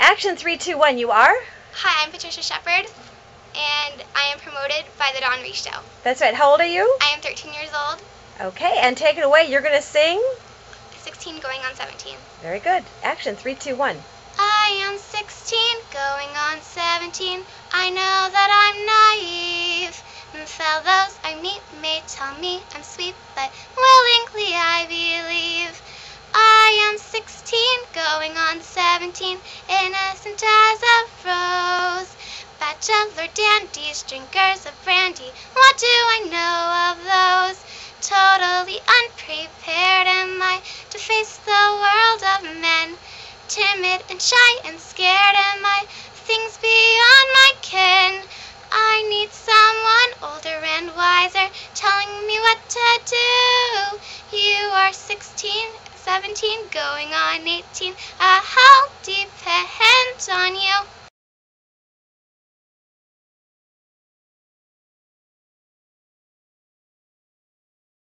Action three, two, one. You are. Hi, I'm Patricia Shepard, and I am promoted by the Dawn Reese Show. That's right. How old are you? I am 13 years old, Okay, and take it away. You're gonna sing. 16 going on 17. Very good. Action three, two, one. I am 16 going on 17. I know that I'm naive. And fellows I meet may tell me I'm sweet, but going on 17, innocent as a rose. Bachelor dandies, drinkers of brandy, what do I know of those? Totally unprepared am I to face the world of men. Timid and shy and scared am I, things beyond my ken. I need someone older and wiser telling me what to do. You are 16, 17, going on 18. Uh, I'll depend on you.